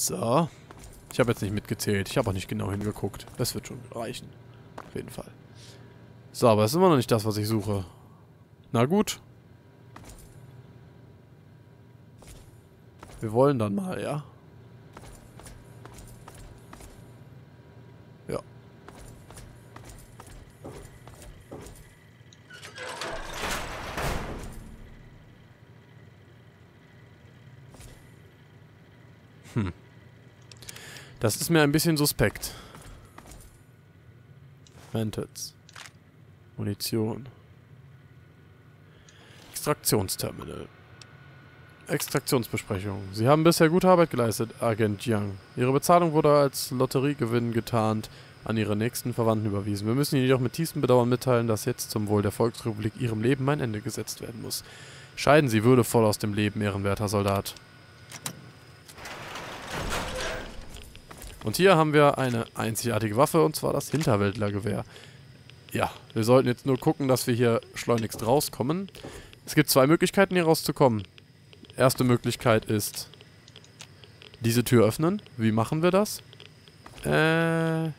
So. Ich habe jetzt nicht mitgezählt. Ich habe auch nicht genau hingeguckt. Das wird schon reichen. Auf jeden Fall. So, aber es ist immer noch nicht das, was ich suche. Na gut. Wir wollen dann mal, ja? Ja. Das ist mir ein bisschen suspekt. Manteds. Munition. Extraktionsterminal. Extraktionsbesprechung. Sie haben bisher gute Arbeit geleistet, Agent Young. Ihre Bezahlung wurde als Lotteriegewinn getarnt an Ihre nächsten Verwandten überwiesen. Wir müssen Ihnen jedoch mit tiefstem Bedauern mitteilen, dass jetzt zum Wohl der Volksrepublik Ihrem Leben ein Ende gesetzt werden muss. Scheiden Sie würdevoll aus dem Leben, ehrenwerter Soldat. Und hier haben wir eine einzigartige Waffe, und zwar das Hinterwäldlergewehr. Ja, wir sollten jetzt nur gucken, dass wir hier schleunigst rauskommen. Es gibt zwei Möglichkeiten, hier rauszukommen. Erste Möglichkeit ist diese Tür öffnen. Wie machen wir das? Äh,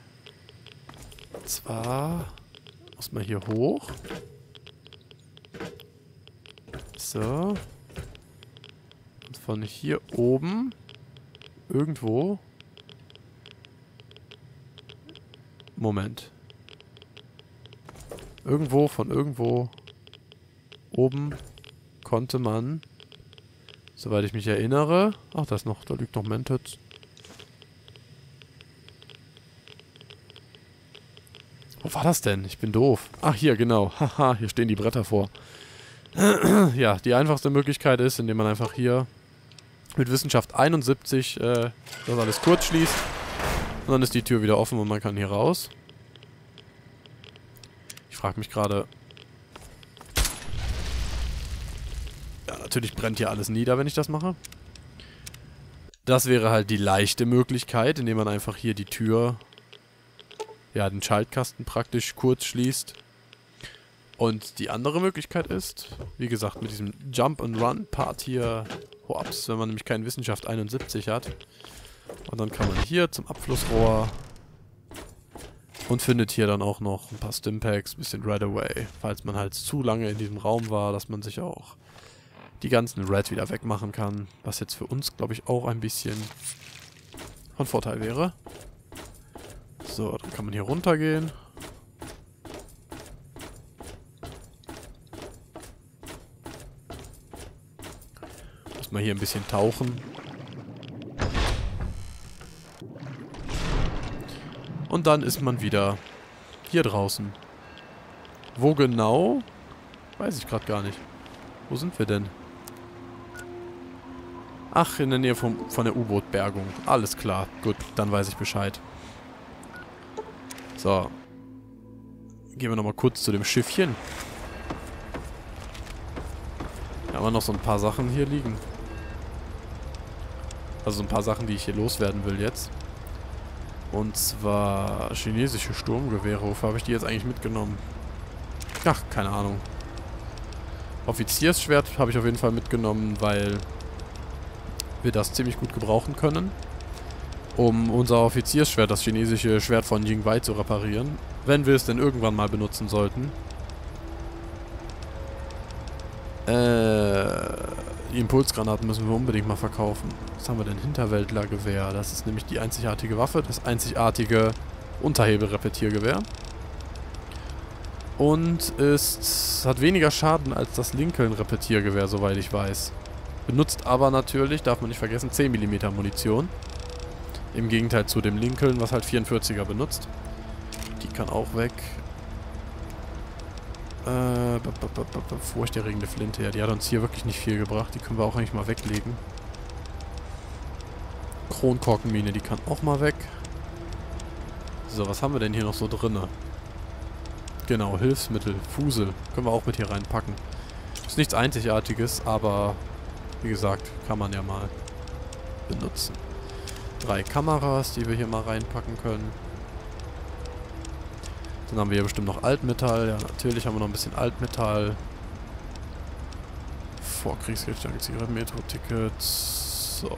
zwar muss man hier hoch. So. Und von hier oben irgendwo Moment. Irgendwo von irgendwo oben konnte man, soweit ich mich erinnere, ach, da ist noch, da liegt noch Mentet. Wo war das denn? Ich bin doof. Ach, hier, genau. Haha, hier stehen die Bretter vor. ja, die einfachste Möglichkeit ist, indem man einfach hier mit Wissenschaft 71 äh, das alles kurz schließt. Und dann ist die Tür wieder offen und man kann hier raus. Ich frage mich gerade... Ja, natürlich brennt hier alles nieder, wenn ich das mache. Das wäre halt die leichte Möglichkeit, indem man einfach hier die Tür... Ja, den Schaltkasten praktisch kurz schließt. Und die andere Möglichkeit ist, wie gesagt, mit diesem Jump-and-Run-Part hier, hops, wenn man nämlich keine Wissenschaft 71 hat, und dann kann man hier zum Abflussrohr und findet hier dann auch noch ein paar Stimpaks, ein bisschen Red Away, falls man halt zu lange in diesem Raum war, dass man sich auch die ganzen Red wieder wegmachen kann, was jetzt für uns, glaube ich, auch ein bisschen von Vorteil wäre. So, dann kann man hier runtergehen. Muss mal hier ein bisschen tauchen. Und dann ist man wieder hier draußen. Wo genau? Weiß ich gerade gar nicht. Wo sind wir denn? Ach, in der Nähe vom, von der U-Boot-Bergung. Alles klar. Gut, dann weiß ich Bescheid. So. Gehen wir nochmal kurz zu dem Schiffchen. Da haben wir noch so ein paar Sachen hier liegen. Also ein paar Sachen, die ich hier loswerden will jetzt. Und zwar chinesische Sturmgewehre. Wofür habe ich die jetzt eigentlich mitgenommen? Ach, keine Ahnung. Offiziersschwert habe ich auf jeden Fall mitgenommen, weil wir das ziemlich gut gebrauchen können. Um unser Offiziersschwert, das chinesische Schwert von Jingwei zu reparieren. Wenn wir es denn irgendwann mal benutzen sollten. Äh... Die Impulsgranaten müssen wir unbedingt mal verkaufen. Was haben wir denn? Hinterwäldlergewehr. Das ist nämlich die einzigartige Waffe. Das einzigartige Unterhebelrepetiergewehr. Und ist, hat weniger Schaden als das Lincoln-Repetiergewehr, soweit ich weiß. Benutzt aber natürlich, darf man nicht vergessen, 10 mm Munition. Im Gegenteil zu dem Lincoln, was halt 44er benutzt. Die kann auch weg. Äh, furchterregende Flinte. Ja, die hat uns hier wirklich nicht viel gebracht. Die können wir auch eigentlich mal weglegen. Kronkorkenmine, die kann auch mal weg. So, was haben wir denn hier noch so drinne? Genau, Hilfsmittel, Fusel. Können wir auch mit hier reinpacken. Ist nichts Einzigartiges, aber wie gesagt, kann man ja mal benutzen. Drei Kameras, die wir hier mal reinpacken können. Dann haben wir hier bestimmt noch Altmetall. Ja, natürlich haben wir noch ein bisschen Altmetall. Vorkriegsgeldstange, Zigaretten, Metro-Tickets. So,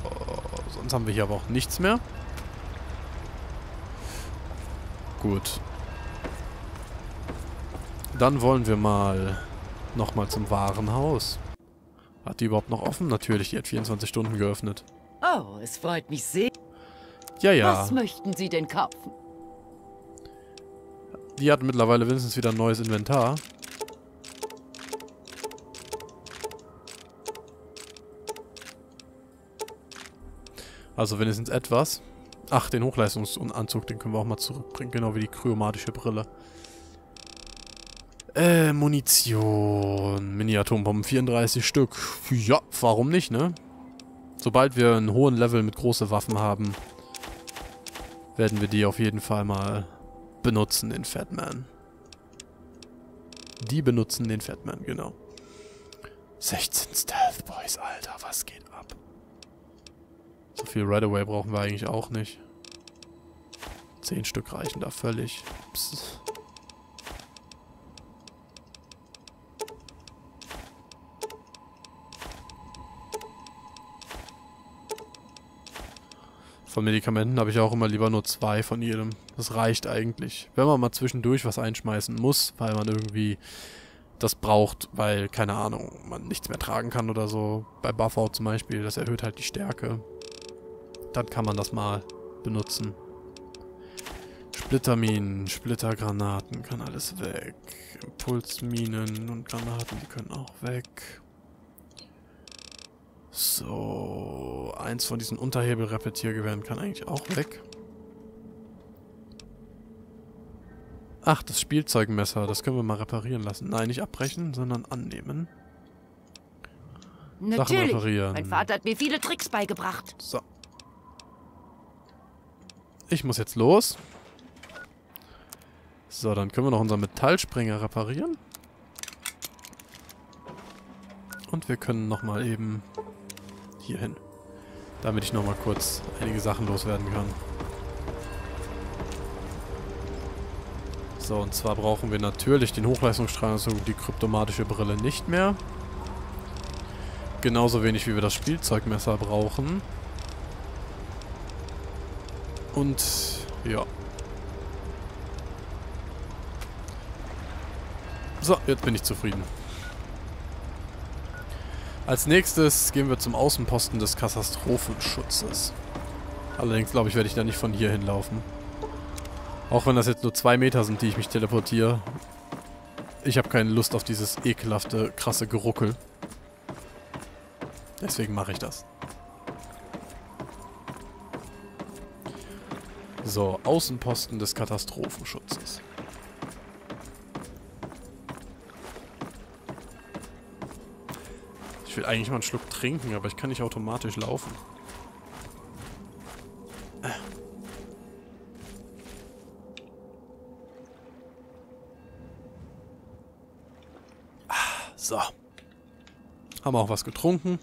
sonst haben wir hier aber auch nichts mehr. Gut. Dann wollen wir mal nochmal zum Warenhaus. Hat die überhaupt noch offen? Natürlich, die hat 24 Stunden geöffnet. Oh, es freut mich sehr. Ja, ja. Was möchten Sie denn kaufen? Die hat mittlerweile wenigstens wieder ein neues Inventar. Also wenigstens etwas. Ach, den Hochleistungsanzug, den können wir auch mal zurückbringen. Genau wie die kryomatische Brille. Äh, Munition. Mini-Atombomben, 34 Stück. Ja, warum nicht, ne? Sobald wir einen hohen Level mit großen Waffen haben, werden wir die auf jeden Fall mal benutzen, den Fatman. Die benutzen den Fatman, genau. 16 Stealth Boys, Alter, was geht ab? So viel Redaway brauchen wir eigentlich auch nicht. 10 Stück reichen da völlig. Psst. Von Medikamenten habe ich auch immer lieber nur zwei von jedem. Das reicht eigentlich. Wenn man mal zwischendurch was einschmeißen muss, weil man irgendwie das braucht, weil, keine Ahnung, man nichts mehr tragen kann oder so. Bei Buffo zum Beispiel, das erhöht halt die Stärke. Dann kann man das mal benutzen. Splitterminen, Splittergranaten, kann alles weg. Impulsminen und Granaten, die können auch weg. So, eins von diesen Unterhebelrepetiergewehren kann eigentlich auch weg. Ach, das Spielzeugmesser, das können wir mal reparieren lassen. Nein, nicht abbrechen, sondern annehmen. Natürlich. Sachen reparieren. Mein Vater hat mir viele Tricks beigebracht. So. Ich muss jetzt los. So, dann können wir noch unseren Metallsprenger reparieren. Und wir können nochmal eben hier hin. Damit ich nochmal kurz einige Sachen loswerden kann. So, und zwar brauchen wir natürlich den Hochleistungsstrahl, also die kryptomatische Brille nicht mehr. Genauso wenig wie wir das Spielzeugmesser brauchen. Und ja. So, jetzt bin ich zufrieden. Als nächstes gehen wir zum Außenposten des Katastrophenschutzes. Allerdings glaube ich, werde ich da nicht von hier hinlaufen. Auch wenn das jetzt nur zwei Meter sind, die ich mich teleportiere. Ich habe keine Lust auf dieses ekelhafte, krasse Geruckel. Deswegen mache ich das. So, Außenposten des Katastrophenschutzes. Ich will eigentlich mal einen Schluck trinken, aber ich kann nicht automatisch laufen. Ah, so. Haben wir auch was getrunken.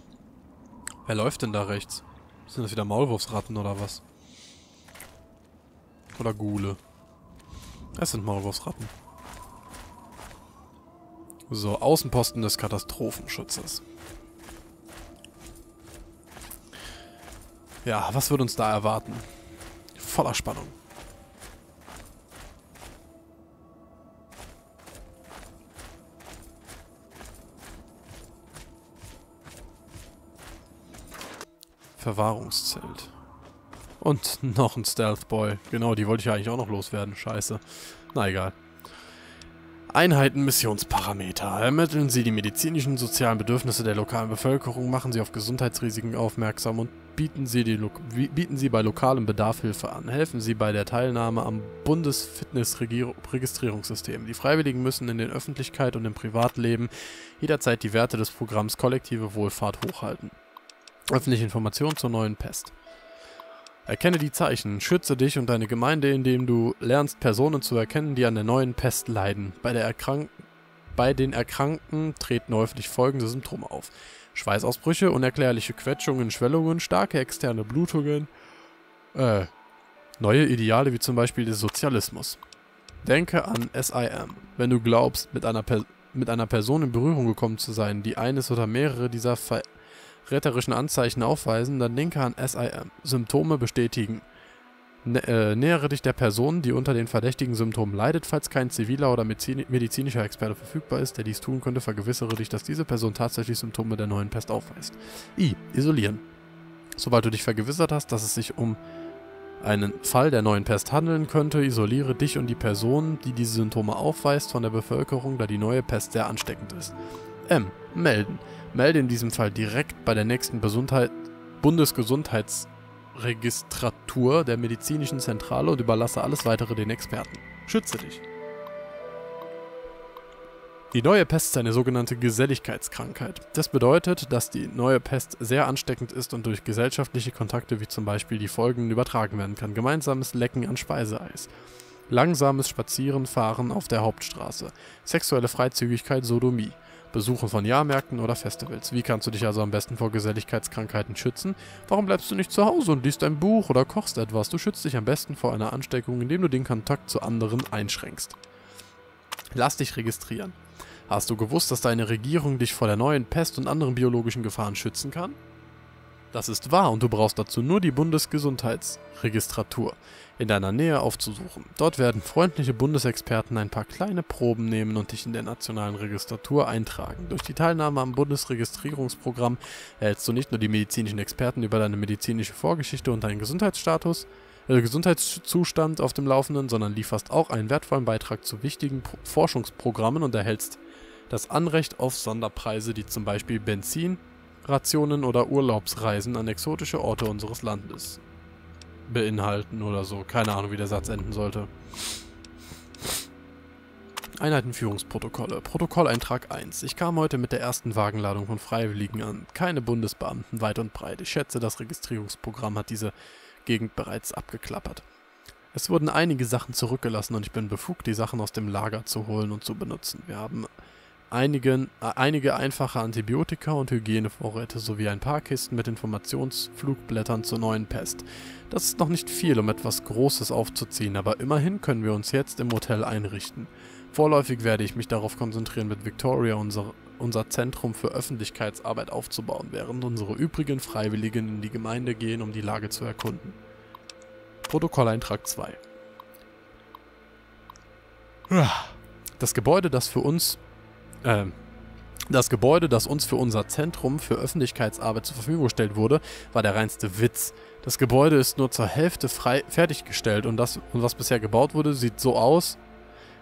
Wer läuft denn da rechts? Sind das wieder Maulwurfsratten oder was? Oder Gule? Es sind Maulwurfsratten. So, Außenposten des Katastrophenschutzes. Ja, was wird uns da erwarten? Voller Spannung. Verwahrungszelt. Und noch ein Stealth Boy. Genau, die wollte ich eigentlich auch noch loswerden. Scheiße. Na egal. Einheiten Missionsparameter. Ermitteln Sie die medizinischen und sozialen Bedürfnisse der lokalen Bevölkerung, machen Sie auf Gesundheitsrisiken aufmerksam und bieten Sie, die bieten Sie bei lokalem Bedarf Hilfe an. Helfen Sie bei der Teilnahme am Bundesfitnessregistrierungssystem. Die Freiwilligen müssen in der Öffentlichkeit und im Privatleben jederzeit die Werte des Programms Kollektive Wohlfahrt hochhalten. Öffentliche Informationen zur neuen Pest. Erkenne die Zeichen, schütze dich und deine Gemeinde, indem du lernst, Personen zu erkennen, die an der neuen Pest leiden. Bei, Erkrank bei den Erkrankten treten häufig folgende Symptome auf. Schweißausbrüche, unerklärliche Quetschungen, Schwellungen, starke externe Blutungen, äh, neue Ideale wie zum Beispiel der Sozialismus. Denke an SIM. Wenn du glaubst, mit einer, mit einer Person in Berührung gekommen zu sein, die eines oder mehrere dieser Ver verräterischen Anzeichen aufweisen, dann denke an SIM. Symptome bestätigen. Nä äh, nähere dich der Person, die unter den verdächtigen Symptomen leidet. Falls kein ziviler oder medizin medizinischer Experte verfügbar ist, der dies tun könnte, vergewissere dich, dass diese Person tatsächlich Symptome der neuen Pest aufweist. I. Isolieren. Sobald du dich vergewissert hast, dass es sich um einen Fall der neuen Pest handeln könnte, isoliere dich und die Person, die diese Symptome aufweist, von der Bevölkerung, da die neue Pest sehr ansteckend ist. M. Melden. Melde in diesem Fall direkt bei der nächsten Gesundheit Bundesgesundheitsregistratur der medizinischen Zentrale und überlasse alles weitere den Experten. Schütze dich. Die neue Pest ist eine sogenannte Geselligkeitskrankheit. Das bedeutet, dass die neue Pest sehr ansteckend ist und durch gesellschaftliche Kontakte wie zum Beispiel die folgenden übertragen werden kann. Gemeinsames Lecken an Speiseeis. Langsames Spazierenfahren auf der Hauptstraße. Sexuelle Freizügigkeit, Sodomie. Besuchen von Jahrmärkten oder Festivals. Wie kannst du dich also am besten vor Geselligkeitskrankheiten schützen? Warum bleibst du nicht zu Hause und liest ein Buch oder kochst etwas? Du schützt dich am besten vor einer Ansteckung, indem du den Kontakt zu anderen einschränkst. Lass dich registrieren. Hast du gewusst, dass deine Regierung dich vor der neuen Pest und anderen biologischen Gefahren schützen kann? Das ist wahr und du brauchst dazu nur die Bundesgesundheitsregistratur in deiner Nähe aufzusuchen. Dort werden freundliche Bundesexperten ein paar kleine Proben nehmen und dich in der nationalen Registratur eintragen. Durch die Teilnahme am Bundesregistrierungsprogramm erhältst du nicht nur die medizinischen Experten über deine medizinische Vorgeschichte und deinen Gesundheitsstatus, äh, Gesundheitszustand auf dem Laufenden, sondern lieferst auch einen wertvollen Beitrag zu wichtigen Pro Forschungsprogrammen und erhältst das Anrecht auf Sonderpreise, die zum Beispiel Benzin, Rationen oder Urlaubsreisen an exotische Orte unseres Landes beinhalten oder so. Keine Ahnung, wie der Satz enden sollte. Einheitenführungsprotokolle. Protokolleintrag 1. Ich kam heute mit der ersten Wagenladung von Freiwilligen an. Keine Bundesbeamten, weit und breit. Ich schätze, das Registrierungsprogramm hat diese Gegend bereits abgeklappert. Es wurden einige Sachen zurückgelassen und ich bin befugt, die Sachen aus dem Lager zu holen und zu benutzen. Wir haben einigen, äh, einige einfache Antibiotika und Hygienevorräte sowie ein paar Kisten mit Informationsflugblättern zur neuen Pest. Das ist noch nicht viel, um etwas Großes aufzuziehen, aber immerhin können wir uns jetzt im Hotel einrichten. Vorläufig werde ich mich darauf konzentrieren, mit Victoria unser, unser Zentrum für Öffentlichkeitsarbeit aufzubauen, während unsere übrigen Freiwilligen in die Gemeinde gehen, um die Lage zu erkunden. Protokolleintrag 2 Das Gebäude, das für uns äh, das Gebäude, das uns für unser Zentrum für Öffentlichkeitsarbeit zur Verfügung gestellt wurde, war der reinste Witz. Das Gebäude ist nur zur Hälfte frei fertiggestellt und das, was bisher gebaut wurde, sieht so aus,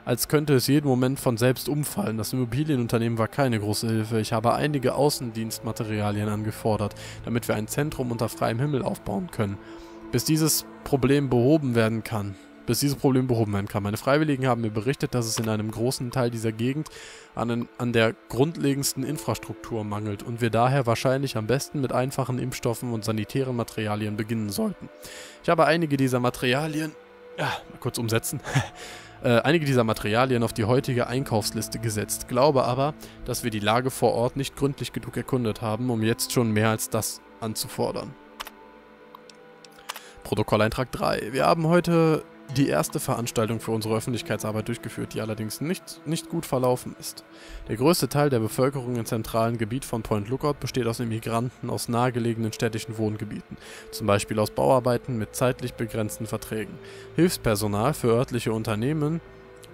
als könnte es jeden Moment von selbst umfallen. Das Immobilienunternehmen war keine große Hilfe. Ich habe einige Außendienstmaterialien angefordert, damit wir ein Zentrum unter freiem Himmel aufbauen können. Bis dieses Problem behoben werden kann, bis dieses Problem behoben werden kann. Meine Freiwilligen haben mir berichtet, dass es in einem großen Teil dieser Gegend an, an der grundlegendsten Infrastruktur mangelt und wir daher wahrscheinlich am besten mit einfachen Impfstoffen und sanitären Materialien beginnen sollten. Ich habe einige dieser Materialien, ja, mal kurz umsetzen, äh, einige dieser Materialien auf die heutige Einkaufsliste gesetzt, glaube aber, dass wir die Lage vor Ort nicht gründlich genug erkundet haben, um jetzt schon mehr als das anzufordern. Protokolleintrag 3. Wir haben heute die erste Veranstaltung für unsere Öffentlichkeitsarbeit durchgeführt, die allerdings nicht, nicht gut verlaufen ist. Der größte Teil der Bevölkerung im zentralen Gebiet von Point Lookout besteht aus Immigranten aus nahegelegenen städtischen Wohngebieten, zum Beispiel aus Bauarbeiten mit zeitlich begrenzten Verträgen, Hilfspersonal für örtliche Unternehmen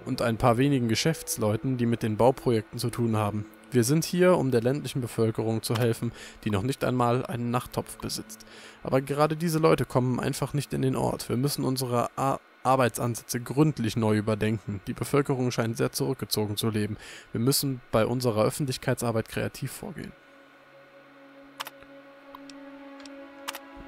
und ein paar wenigen Geschäftsleuten, die mit den Bauprojekten zu tun haben. Wir sind hier, um der ländlichen Bevölkerung zu helfen, die noch nicht einmal einen Nachttopf besitzt. Aber gerade diese Leute kommen einfach nicht in den Ort. Wir müssen unsere A Arbeitsansätze gründlich neu überdenken. Die Bevölkerung scheint sehr zurückgezogen zu leben. Wir müssen bei unserer Öffentlichkeitsarbeit kreativ vorgehen.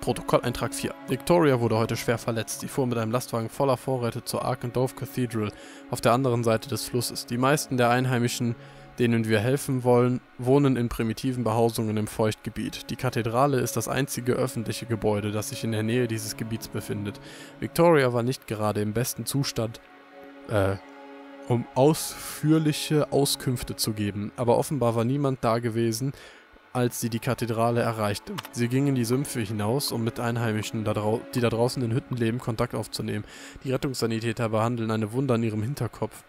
Protokolleintrag 4. Victoria wurde heute schwer verletzt. Sie fuhr mit einem Lastwagen voller Vorräte zur Arkendorf Cathedral auf der anderen Seite des Flusses. Die meisten der Einheimischen denen wir helfen wollen, wohnen in primitiven Behausungen im Feuchtgebiet. Die Kathedrale ist das einzige öffentliche Gebäude, das sich in der Nähe dieses Gebiets befindet. Victoria war nicht gerade im besten Zustand, äh, um ausführliche Auskünfte zu geben, aber offenbar war niemand da gewesen, als sie die Kathedrale erreichte. Sie ging in die Sümpfe hinaus, um mit Einheimischen, die da draußen in Hütten leben, Kontakt aufzunehmen. Die Rettungssanitäter behandeln eine Wunde an ihrem Hinterkopf.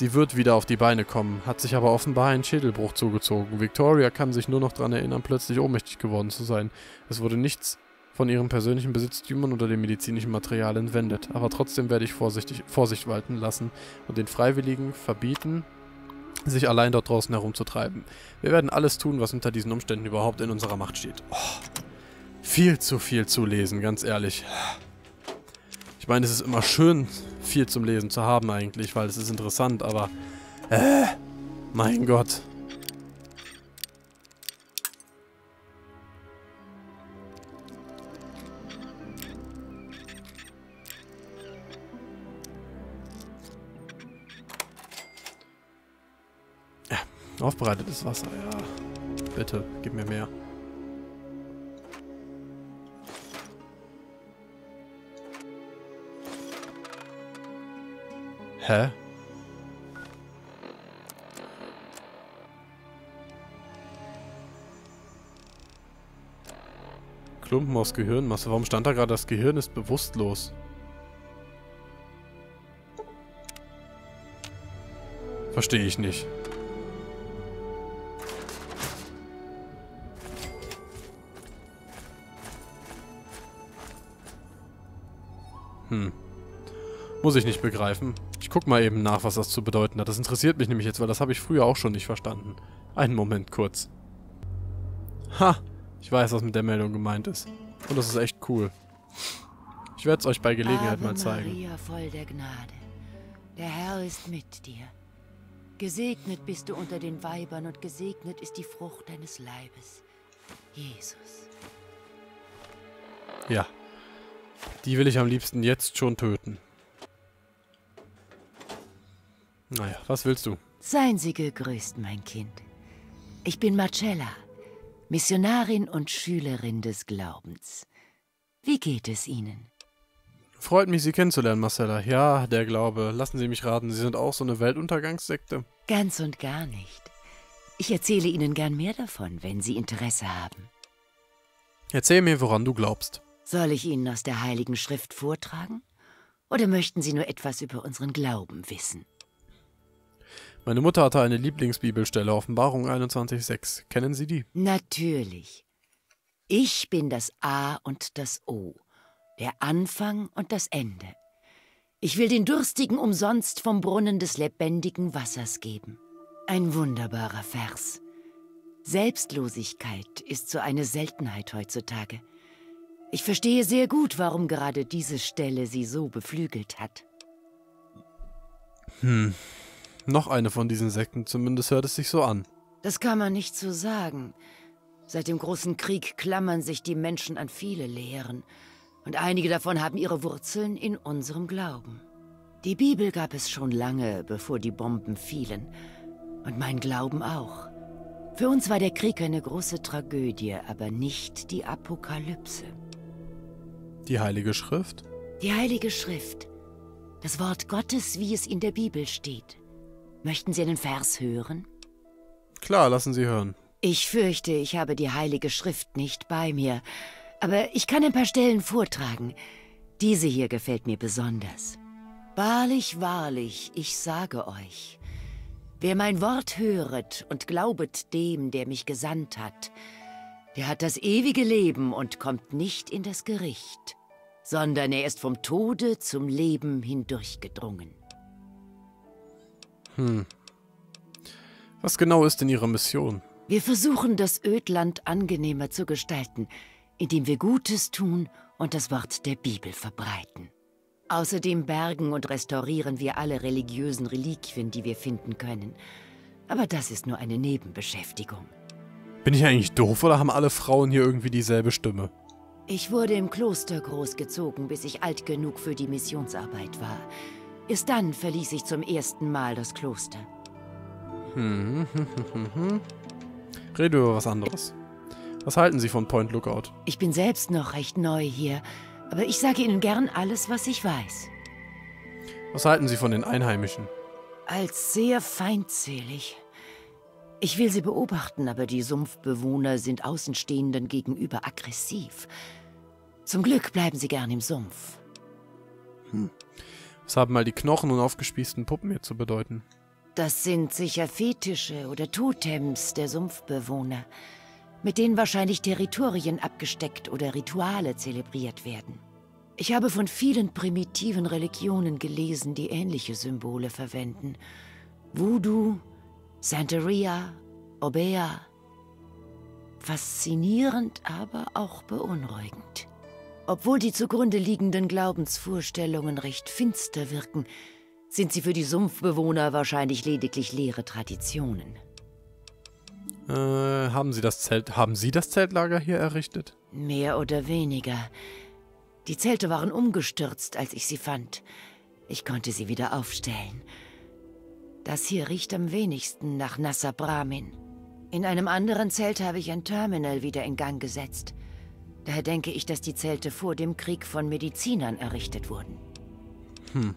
Sie wird wieder auf die Beine kommen, hat sich aber offenbar einen Schädelbruch zugezogen. Victoria kann sich nur noch daran erinnern, plötzlich ohnmächtig geworden zu sein. Es wurde nichts von ihren persönlichen Besitztümern oder dem medizinischen Material entwendet. Aber trotzdem werde ich vorsichtig, Vorsicht walten lassen und den Freiwilligen verbieten, sich allein dort draußen herumzutreiben. Wir werden alles tun, was unter diesen Umständen überhaupt in unserer Macht steht. Oh, viel zu viel zu lesen, ganz ehrlich. Ich meine, es ist immer schön, viel zum Lesen zu haben eigentlich, weil es ist interessant, aber... Äh, mein Gott. Aufbereitetes Wasser, ja. Bitte, gib mir mehr. Hä? Klumpen aus Gehirnmasse. Warum stand da gerade, das Gehirn ist bewusstlos? Verstehe ich nicht. Hm. Muss ich nicht begreifen. Ich guck mal eben nach, was das zu bedeuten hat. Das interessiert mich nämlich jetzt, weil das habe ich früher auch schon nicht verstanden. Einen Moment kurz. Ha! Ich weiß, was mit der Meldung gemeint ist. Und das ist echt cool. Ich werde es euch bei Gelegenheit Ave mal zeigen. Maria, voll der Gnade. Der Herr ist mit dir. Gesegnet bist du unter den Weibern und gesegnet ist die Frucht deines Leibes. Jesus. Ja. Die will ich am liebsten jetzt schon töten. Naja, was willst du? Seien Sie gegrüßt, mein Kind. Ich bin Marcella, Missionarin und Schülerin des Glaubens. Wie geht es Ihnen? Freut mich, Sie kennenzulernen, Marcella. Ja, der Glaube. Lassen Sie mich raten, Sie sind auch so eine Weltuntergangssekte? Ganz und gar nicht. Ich erzähle Ihnen gern mehr davon, wenn Sie Interesse haben. Erzähl mir, woran du glaubst. Soll ich Ihnen aus der Heiligen Schrift vortragen? Oder möchten Sie nur etwas über unseren Glauben wissen? Meine Mutter hatte eine Lieblingsbibelstelle, Offenbarung 21,6. Kennen Sie die? Natürlich. Ich bin das A und das O, der Anfang und das Ende. Ich will den Durstigen umsonst vom Brunnen des lebendigen Wassers geben. Ein wunderbarer Vers. Selbstlosigkeit ist so eine Seltenheit heutzutage. Ich verstehe sehr gut, warum gerade diese Stelle sie so beflügelt hat. Hm. Noch eine von diesen Sekten, zumindest hört es sich so an. Das kann man nicht so sagen. Seit dem großen Krieg klammern sich die Menschen an viele Lehren, und einige davon haben ihre Wurzeln in unserem Glauben. Die Bibel gab es schon lange, bevor die Bomben fielen, und mein Glauben auch. Für uns war der Krieg eine große Tragödie, aber nicht die Apokalypse. Die Heilige Schrift? Die Heilige Schrift. Das Wort Gottes, wie es in der Bibel steht. Möchten Sie einen Vers hören? Klar, lassen Sie hören. Ich fürchte, ich habe die Heilige Schrift nicht bei mir, aber ich kann ein paar Stellen vortragen. Diese hier gefällt mir besonders. Wahrlich, wahrlich, ich sage euch, wer mein Wort höret und glaubet dem, der mich gesandt hat, der hat das ewige Leben und kommt nicht in das Gericht, sondern er ist vom Tode zum Leben hindurchgedrungen. Hm. Was genau ist denn Ihre Mission? Wir versuchen, das Ödland angenehmer zu gestalten, indem wir Gutes tun und das Wort der Bibel verbreiten. Außerdem bergen und restaurieren wir alle religiösen Reliquien, die wir finden können. Aber das ist nur eine Nebenbeschäftigung. Bin ich eigentlich doof oder haben alle Frauen hier irgendwie dieselbe Stimme? Ich wurde im Kloster großgezogen, bis ich alt genug für die Missionsarbeit war. Erst dann verließ ich zum ersten Mal das Kloster. Hm, hm, hm, hm. Rede über was anderes. Was halten Sie von Point Lookout? Ich bin selbst noch recht neu hier, aber ich sage Ihnen gern alles, was ich weiß. Was halten Sie von den Einheimischen? Als sehr feindselig. Ich will sie beobachten, aber die Sumpfbewohner sind Außenstehenden gegenüber aggressiv. Zum Glück bleiben sie gern im Sumpf. Was haben mal die Knochen und aufgespießten Puppen hier zu bedeuten? Das sind sicher Fetische oder Totems der Sumpfbewohner, mit denen wahrscheinlich Territorien abgesteckt oder Rituale zelebriert werden. Ich habe von vielen primitiven Religionen gelesen, die ähnliche Symbole verwenden. Voodoo, Santeria, Obea. Faszinierend, aber auch beunruhigend. Obwohl die zugrunde liegenden Glaubensvorstellungen recht finster wirken, sind sie für die Sumpfbewohner wahrscheinlich lediglich leere Traditionen. Äh, haben Sie das Zelt, haben Sie das Zeltlager hier errichtet? Mehr oder weniger. Die Zelte waren umgestürzt, als ich sie fand. Ich konnte sie wieder aufstellen. Das hier riecht am wenigsten nach Nasser Brahmin. In einem anderen Zelt habe ich ein Terminal wieder in Gang gesetzt. Daher denke ich, dass die Zelte vor dem Krieg von Medizinern errichtet wurden. Hm.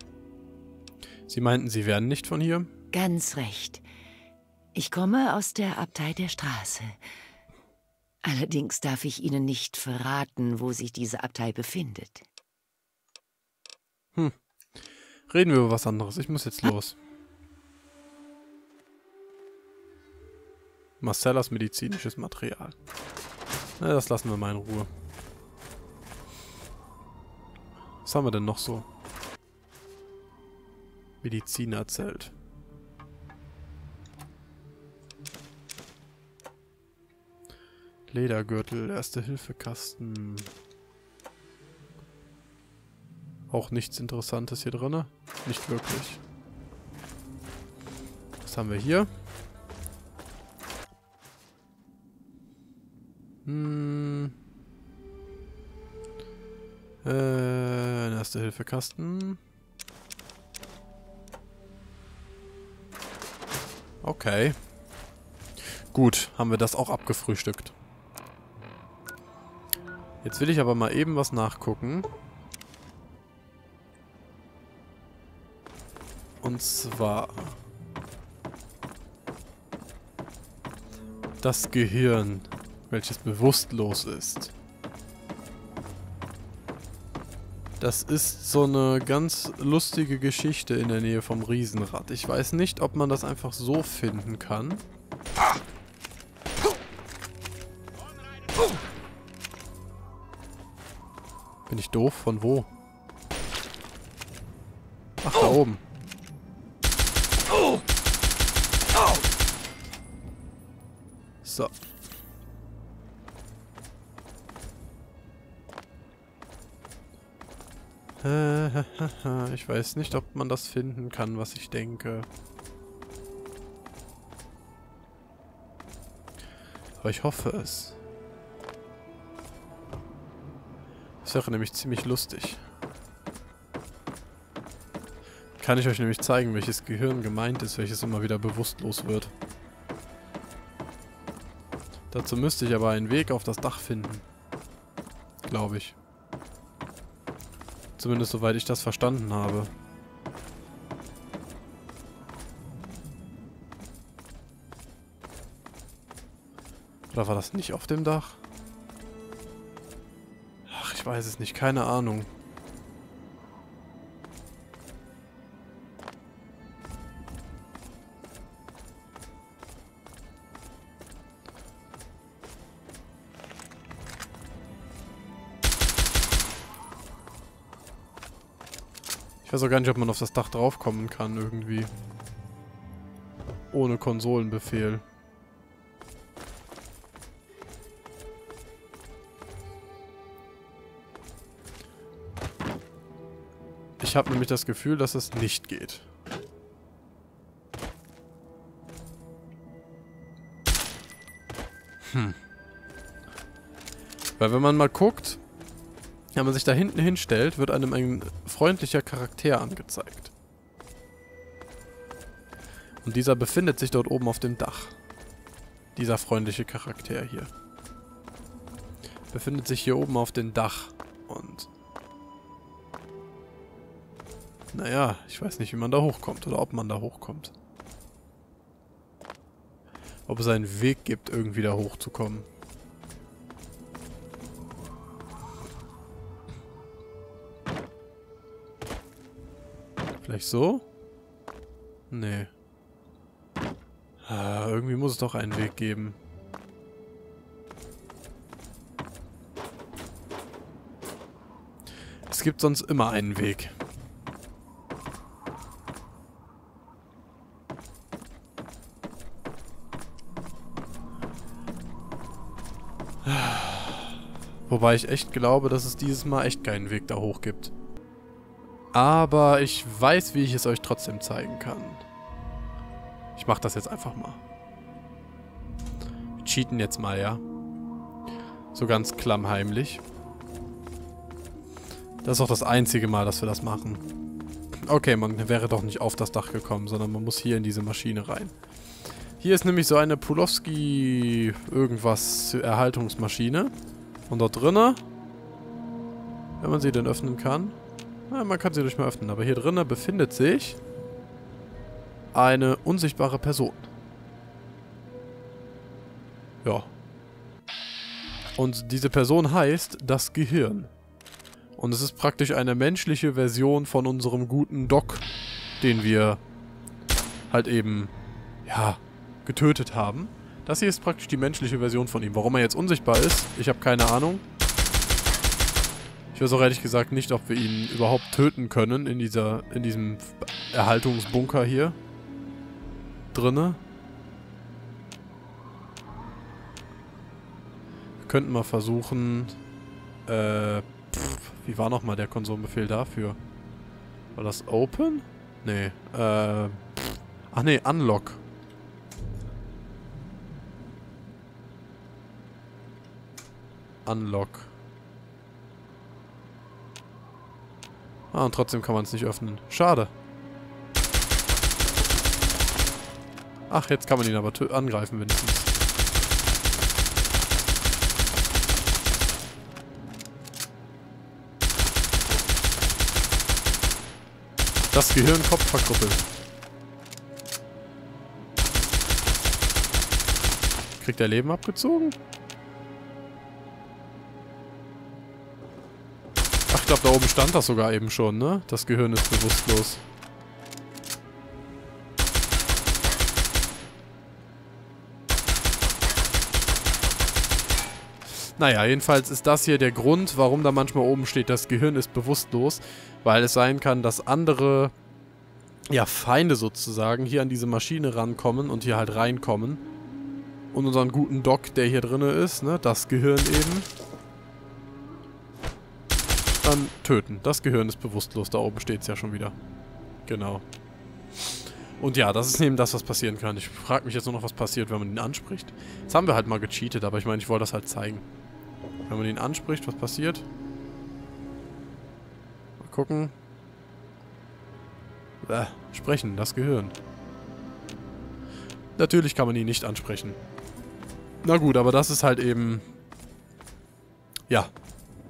Sie meinten, Sie wären nicht von hier? Ganz recht. Ich komme aus der Abtei der Straße. Allerdings darf ich Ihnen nicht verraten, wo sich diese Abtei befindet. Hm. Reden wir über was anderes. Ich muss jetzt los. Marcellas medizinisches Material. Na, das lassen wir mal in Ruhe. Was haben wir denn noch so? Medizinerzelt. Ledergürtel, Erste-Hilfe-Kasten. Auch nichts Interessantes hier drin. Nicht wirklich. Was haben wir hier? Hm. Äh, ein Erste-Hilfe-Kasten. Okay. Gut, haben wir das auch abgefrühstückt. Jetzt will ich aber mal eben was nachgucken. Und zwar... Das Gehirn, welches bewusstlos ist. Das ist so eine ganz lustige Geschichte in der Nähe vom Riesenrad. Ich weiß nicht, ob man das einfach so finden kann. Bin ich doof? Von wo? Ach, da oben. So. Ich weiß nicht, ob man das finden kann, was ich denke. Aber ich hoffe es. Das wäre nämlich ziemlich lustig. Kann ich euch nämlich zeigen, welches Gehirn gemeint ist, welches immer wieder bewusstlos wird. Dazu müsste ich aber einen Weg auf das Dach finden. Glaube ich. Zumindest soweit ich das verstanden habe. Oder war das nicht auf dem Dach? Ach, ich weiß es nicht. Keine Ahnung. Ich weiß auch gar nicht, ob man auf das Dach draufkommen kann irgendwie. Ohne Konsolenbefehl. Ich habe nämlich das Gefühl, dass es nicht geht. Hm. Weil wenn man mal guckt, wenn man sich da hinten hinstellt, wird einem ein freundlicher Charakter angezeigt. Und dieser befindet sich dort oben auf dem Dach. Dieser freundliche Charakter hier. Befindet sich hier oben auf dem Dach. Und... Naja, ich weiß nicht, wie man da hochkommt oder ob man da hochkommt. Ob es einen Weg gibt, irgendwie da hochzukommen. Vielleicht so? Nee. Äh, irgendwie muss es doch einen Weg geben. Es gibt sonst immer einen Weg. Wobei ich echt glaube, dass es dieses Mal echt keinen Weg da hoch gibt. Aber ich weiß, wie ich es euch trotzdem zeigen kann. Ich mach das jetzt einfach mal. Wir cheaten jetzt mal, ja? So ganz klammheimlich. Das ist auch das einzige Mal, dass wir das machen. Okay, man wäre doch nicht auf das Dach gekommen, sondern man muss hier in diese Maschine rein. Hier ist nämlich so eine Pulowski irgendwas Erhaltungsmaschine. Und dort drinnen, wenn man sie denn öffnen kann, na, man kann sie nicht mehr öffnen, aber hier drinnen befindet sich eine unsichtbare Person. Ja. Und diese Person heißt das Gehirn. Und es ist praktisch eine menschliche Version von unserem guten Doc, den wir halt eben, ja, getötet haben. Das hier ist praktisch die menschliche Version von ihm. Warum er jetzt unsichtbar ist, ich habe keine Ahnung. Ich weiß auch ehrlich gesagt nicht, ob wir ihn überhaupt töten können in dieser, in diesem Erhaltungsbunker hier. Drinne. Wir könnten mal versuchen, äh, pff, wie war nochmal der Konsumbefehl dafür? War das Open? Nee, äh, pff. ach nee, Unlock. Unlock. Ah, und trotzdem kann man es nicht öffnen. Schade. Ach, jetzt kann man ihn aber angreifen wenigstens. Das Gehirn Kopf verkrüppelt. Kriegt er Leben abgezogen? Glaube, da oben stand das sogar eben schon, ne? Das Gehirn ist bewusstlos. Naja, jedenfalls ist das hier der Grund, warum da manchmal oben steht, das Gehirn ist bewusstlos. Weil es sein kann, dass andere, ja, Feinde sozusagen hier an diese Maschine rankommen und hier halt reinkommen. Und unseren guten Doc, der hier drinne ist, ne, das Gehirn eben, dann töten. Das Gehirn ist bewusstlos. Da oben steht es ja schon wieder. Genau. Und ja, das ist eben das, was passieren kann. Ich frage mich jetzt nur noch, was passiert, wenn man ihn anspricht. Jetzt haben wir halt mal gecheatet, aber ich meine, ich wollte das halt zeigen. Wenn man ihn anspricht, was passiert? Mal gucken. Äh, sprechen, das Gehirn. Natürlich kann man ihn nicht ansprechen. Na gut, aber das ist halt eben... Ja,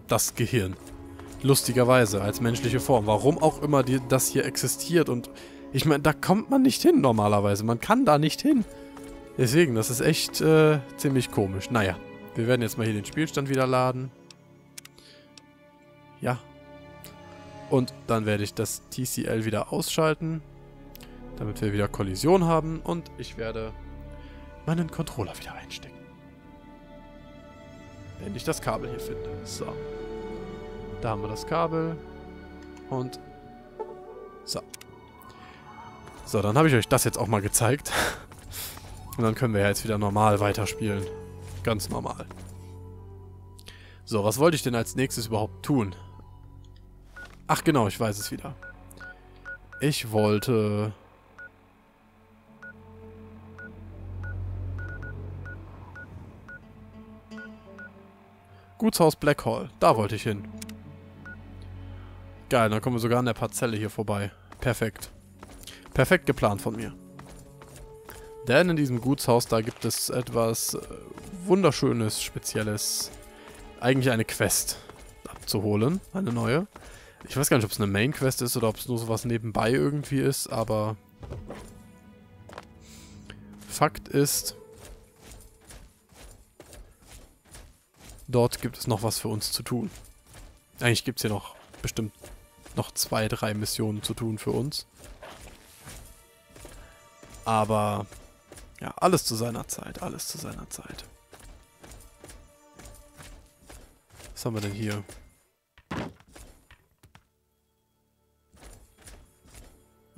das Gehirn. Lustigerweise, als menschliche Form. Warum auch immer die, das hier existiert. Und ich meine, da kommt man nicht hin normalerweise. Man kann da nicht hin. Deswegen, das ist echt äh, ziemlich komisch. Naja, wir werden jetzt mal hier den Spielstand wieder laden. Ja. Und dann werde ich das TCL wieder ausschalten. Damit wir wieder Kollision haben. Und ich werde meinen Controller wieder einstecken. Wenn ich das Kabel hier finde. So. Da haben wir das Kabel. Und so. So, dann habe ich euch das jetzt auch mal gezeigt. Und dann können wir ja jetzt wieder normal weiterspielen. Ganz normal. So, was wollte ich denn als nächstes überhaupt tun? Ach genau, ich weiß es wieder. Ich wollte... Gutshaus Blackhall. Da wollte ich hin. Geil, dann kommen wir sogar an der Parzelle hier vorbei. Perfekt. Perfekt geplant von mir. Denn in diesem Gutshaus, da gibt es etwas äh, Wunderschönes, Spezielles. Eigentlich eine Quest abzuholen. Eine neue. Ich weiß gar nicht, ob es eine Main-Quest ist oder ob es nur sowas nebenbei irgendwie ist, aber... Fakt ist... Dort gibt es noch was für uns zu tun. Eigentlich gibt es hier noch bestimmt noch zwei, drei Missionen zu tun für uns. Aber Ja, alles zu seiner Zeit, alles zu seiner Zeit. Was haben wir denn hier?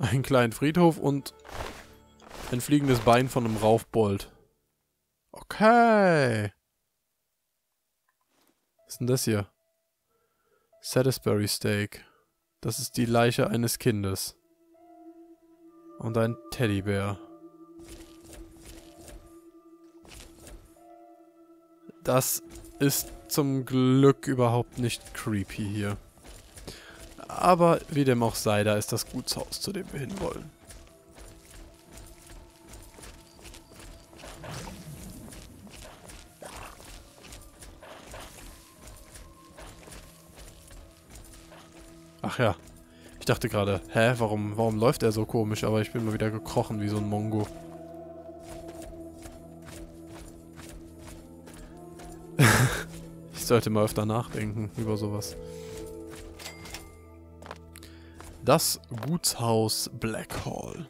Einen kleinen Friedhof und ein fliegendes Bein von einem Raufbold. Okay. Was ist denn das hier? Salisbury Steak. Das ist die Leiche eines Kindes. Und ein Teddybär. Das ist zum Glück überhaupt nicht creepy hier. Aber wie dem auch sei, da ist das Gutshaus, zu dem wir hinwollen. Ach ja. Ich dachte gerade, hä, warum, warum läuft er so komisch? Aber ich bin mal wieder gekrochen wie so ein Mongo. ich sollte mal öfter nachdenken über sowas. Das Gutshaus Blackhall.